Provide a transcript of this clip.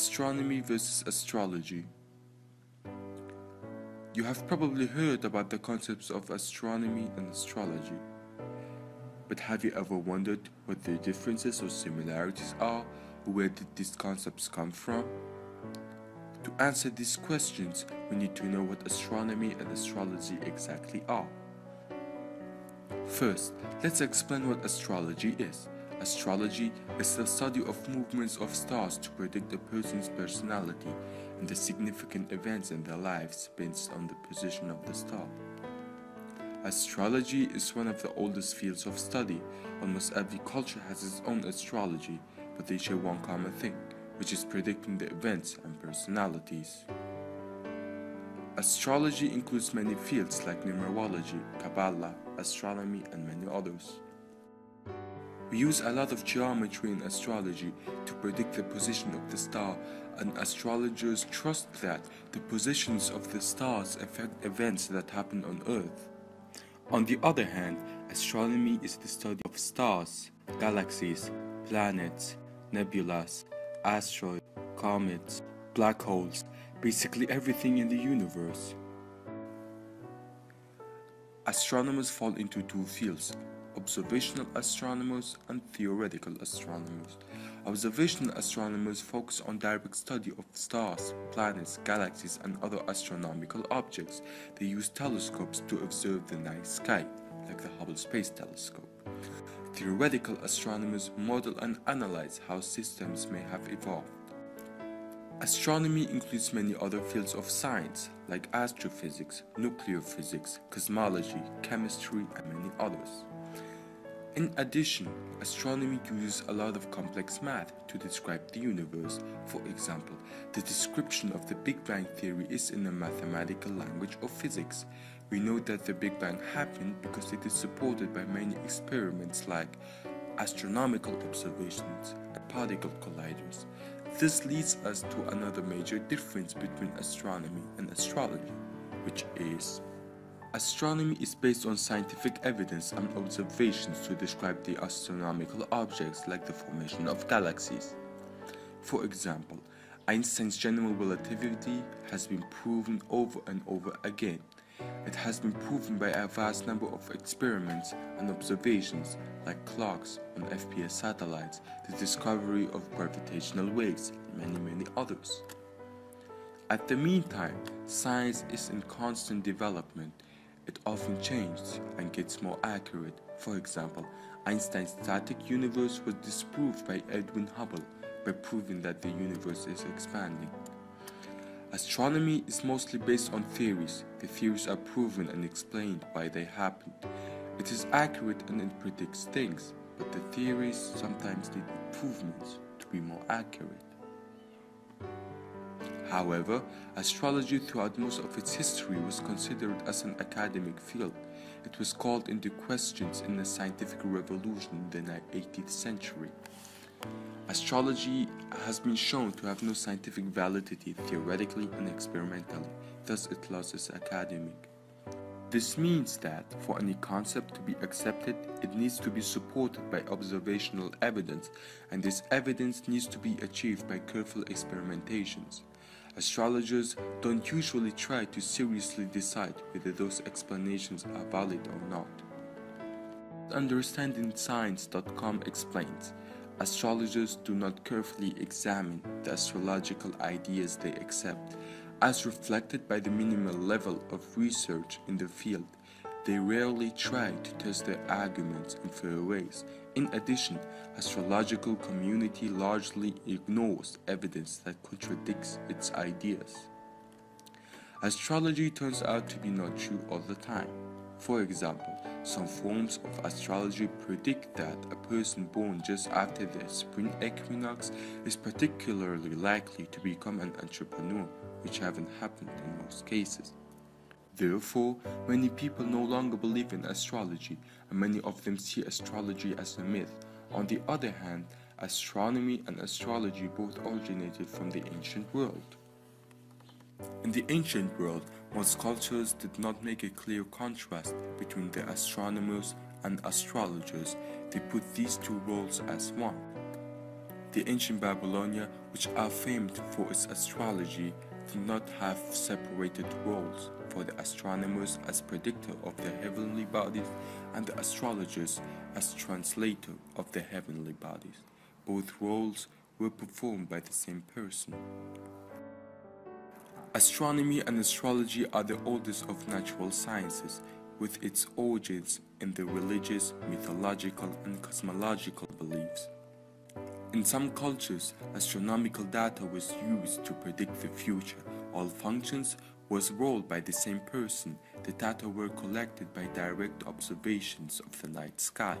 Astronomy versus astrology. You have probably heard about the concepts of astronomy and astrology. But have you ever wondered what their differences or similarities are, or where did these concepts come from? To answer these questions, we need to know what astronomy and astrology exactly are. First, let's explain what astrology is. Astrology is the study of movements of stars to predict a person's personality and the significant events in their lives based on the position of the star. Astrology is one of the oldest fields of study. Almost every culture has its own astrology, but they share one common thing, which is predicting the events and personalities. Astrology includes many fields like numerology, Kabbalah, astronomy, and many others. We use a lot of geometry in astrology to predict the position of the star, and astrologers trust that the positions of the stars affect events that happen on Earth. On the other hand, astronomy is the study of stars, galaxies, planets, nebulas, asteroids, comets, black holes, basically everything in the universe. Astronomers fall into two fields observational astronomers and theoretical astronomers. Observational astronomers focus on direct study of stars, planets, galaxies, and other astronomical objects. They use telescopes to observe the night sky, like the Hubble Space Telescope. Theoretical astronomers model and analyze how systems may have evolved. Astronomy includes many other fields of science, like astrophysics, nuclear physics, cosmology, chemistry, and many others. In addition, astronomy uses a lot of complex math to describe the universe. For example, the description of the Big Bang theory is in the mathematical language of physics. We know that the Big Bang happened because it is supported by many experiments like astronomical observations and particle colliders. This leads us to another major difference between astronomy and astrology, which is Astronomy is based on scientific evidence and observations to describe the astronomical objects like the formation of galaxies. For example, Einstein's general relativity has been proven over and over again. It has been proven by a vast number of experiments and observations like clocks on GPS satellites, the discovery of gravitational waves, and many many others. At the meantime, science is in constant development it often changes and gets more accurate. For example, Einstein's static universe was disproved by Edwin Hubble by proving that the universe is expanding. Astronomy is mostly based on theories. The theories are proven and explained why they happened. It is accurate and it predicts things, but the theories sometimes need improvements to be more accurate. However, astrology throughout most of its history was considered as an academic field. It was called into questions in the scientific revolution in the 18th century. Astrology has been shown to have no scientific validity theoretically and experimentally, thus it lost its academic. This means that for any concept to be accepted, it needs to be supported by observational evidence, and this evidence needs to be achieved by careful experimentations. Astrologers don't usually try to seriously decide whether those explanations are valid or not. UnderstandingScience.com explains astrologers do not carefully examine the astrological ideas they accept, as reflected by the minimal level of research in the field. They rarely try to test their arguments in fair ways in addition, astrological community largely ignores evidence that contradicts its ideas. Astrology turns out to be not true all the time. For example, some forms of astrology predict that a person born just after the spring equinox is particularly likely to become an entrepreneur, which haven't happened in most cases. Therefore, many people no longer believe in astrology, and many of them see astrology as a myth. On the other hand, astronomy and astrology both originated from the ancient world. In the ancient world, most cultures did not make a clear contrast between the astronomers and astrologers. They put these two roles as one. The ancient Babylonia, which are famed for its astrology, not have separated roles for the astronomers as predictor of the heavenly bodies and the astrologers as translator of the heavenly bodies. Both roles were performed by the same person. Astronomy and astrology are the oldest of natural sciences, with its origins in the religious, mythological, and cosmological beliefs. In some cultures, astronomical data was used to predict the future. All functions was rolled by the same person. The data were collected by direct observations of the night sky.